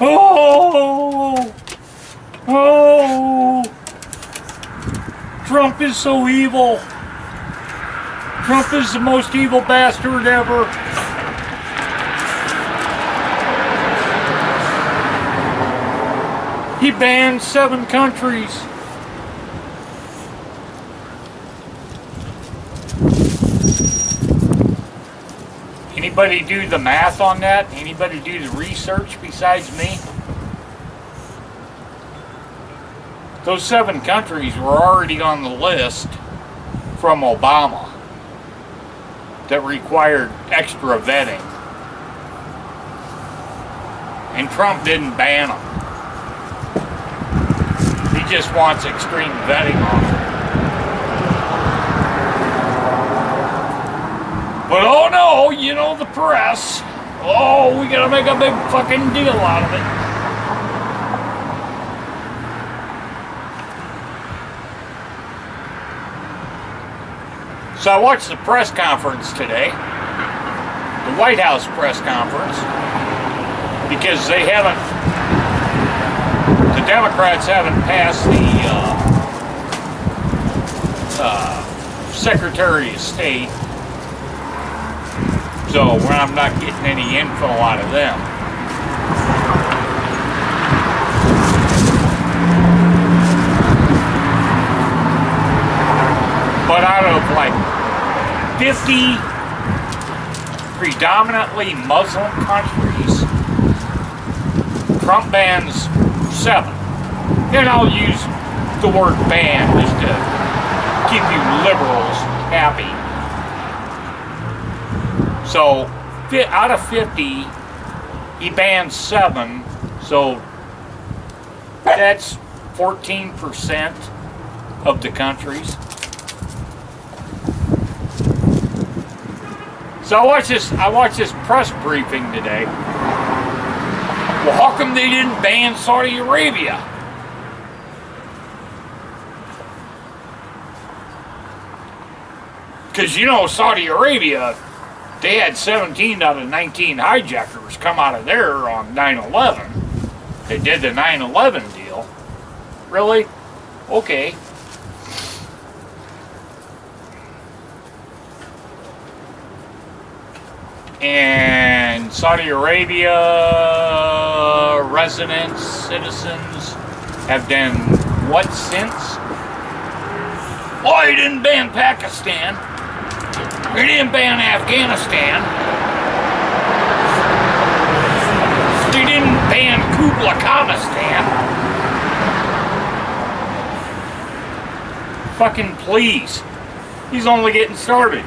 Oh! Oh! Trump is so evil. Trump is the most evil bastard ever. He banned seven countries. Anybody do the math on that? Anybody do the research besides me? Those seven countries were already on the list from Obama that required extra vetting. And Trump didn't ban them. He just wants extreme vetting on them. But oh no, you know the press. Oh, we gotta make a big fucking deal out of it. So I watched the press conference today, the White House press conference, because they haven't, the Democrats haven't passed the uh, uh, Secretary of State, so I'm not getting any info out of them. But out of like 50 predominantly Muslim countries, Trump bans seven. And I'll use the word ban just to keep you liberals happy. So, out of 50, he bans seven, so that's 14% of the countries. So I watched this. I watched this press briefing today. Well, how come they didn't ban Saudi Arabia? Because you know Saudi Arabia, they had 17 out of 19 hijackers come out of there on 9/11. They did the 9/11 deal. Really? Okay. and Saudi Arabia residents, citizens have done what since? He didn't ban Pakistan. He didn't ban Afghanistan. He didn't ban Kubla Khanistan. Fucking please. He's only getting started.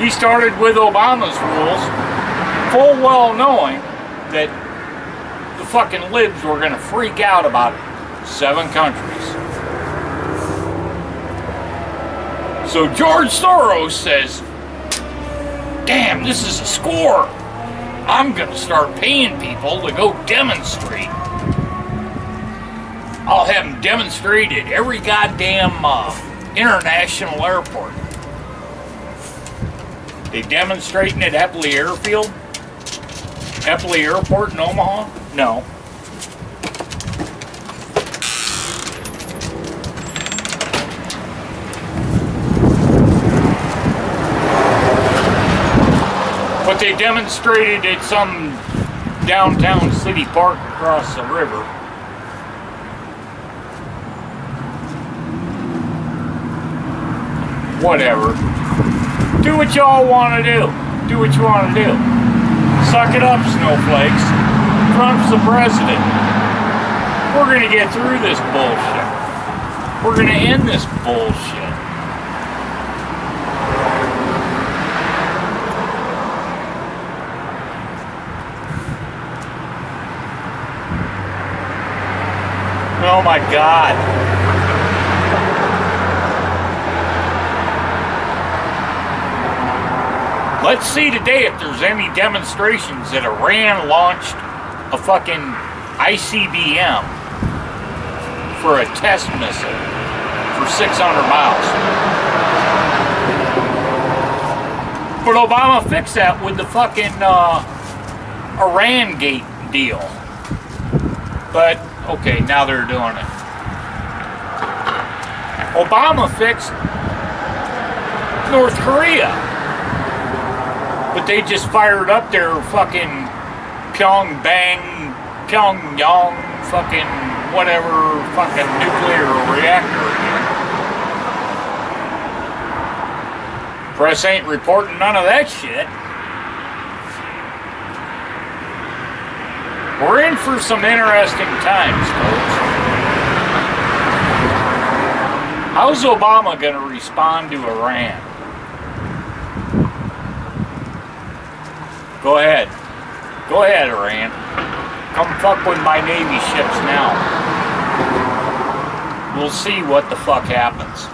He started with Obama's rules, full well knowing that the fucking libs were going to freak out about seven countries. So George Soros says, damn, this is a score. I'm going to start paying people to go demonstrate. I'll have them demonstrate at every goddamn uh, international airport. They demonstrating at Eppley Airfield? Eppley Airport in Omaha? No. They demonstrated at some downtown city park across the river. Whatever. Do what y'all want to do. Do what you want to do. Suck it up, snowflakes. Trump's the president. We're going to get through this bullshit. We're going to end this bullshit. Oh my God. Let's see today if there's any demonstrations that Iran launched a fucking ICBM for a test missile for 600 miles. But Obama fixed that with the fucking uh, Iran gate deal. But, okay, now they're doing it. Obama fixed North Korea. But they just fired up their fucking Pyongyang, Pyongyang, fucking whatever fucking nuclear reactor again. Press ain't reporting none of that shit. We're in for some interesting times, folks. How's Obama going to respond to Iran? Go ahead. Go ahead, Iran. Come fuck with my Navy ships now. We'll see what the fuck happens.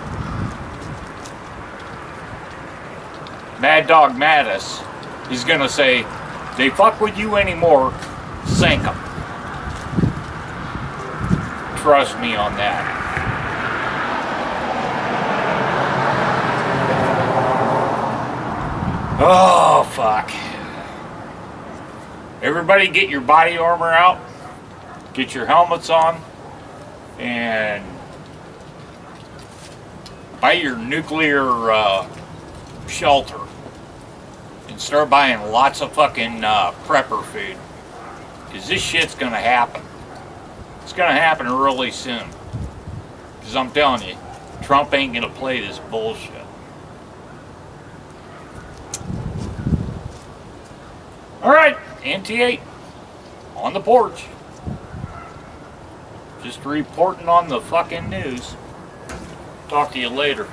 Mad Dog Mattis is gonna say, they fuck with you anymore, sink them. Trust me on that. Oh, fuck. Everybody get your body armor out, get your helmets on, and buy your nuclear uh, shelter. And start buying lots of fucking uh, prepper food. Because this shit's gonna happen. It's gonna happen really soon. Because I'm telling you, Trump ain't gonna play this bullshit. Alright, NT8 on the porch. Just reporting on the fucking news. Talk to you later.